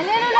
Hallelujah.